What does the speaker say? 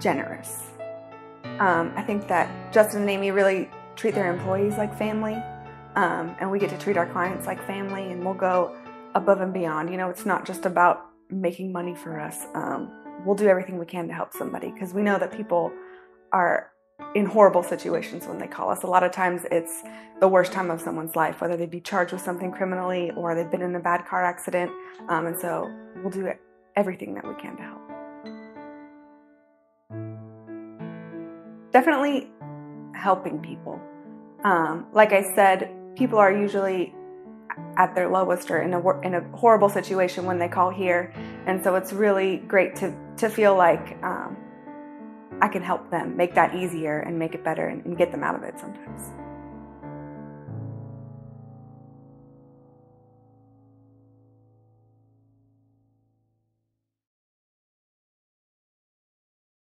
generous. Um, I think that Justin and Amy really treat their employees like family, um, and we get to treat our clients like family, and we'll go above and beyond. You know, it's not just about making money for us. Um, we'll do everything we can to help somebody because we know that people are in horrible situations when they call us. A lot of times it's the worst time of someone's life, whether they be charged with something criminally or they've been in a bad car accident. Um, and so we'll do everything that we can to help. Definitely helping people. Um, like I said, people are usually at their lowest or in a, in a horrible situation when they call here. And so it's really great to, to feel like um, I can help them make that easier and make it better and, and get them out of it sometimes.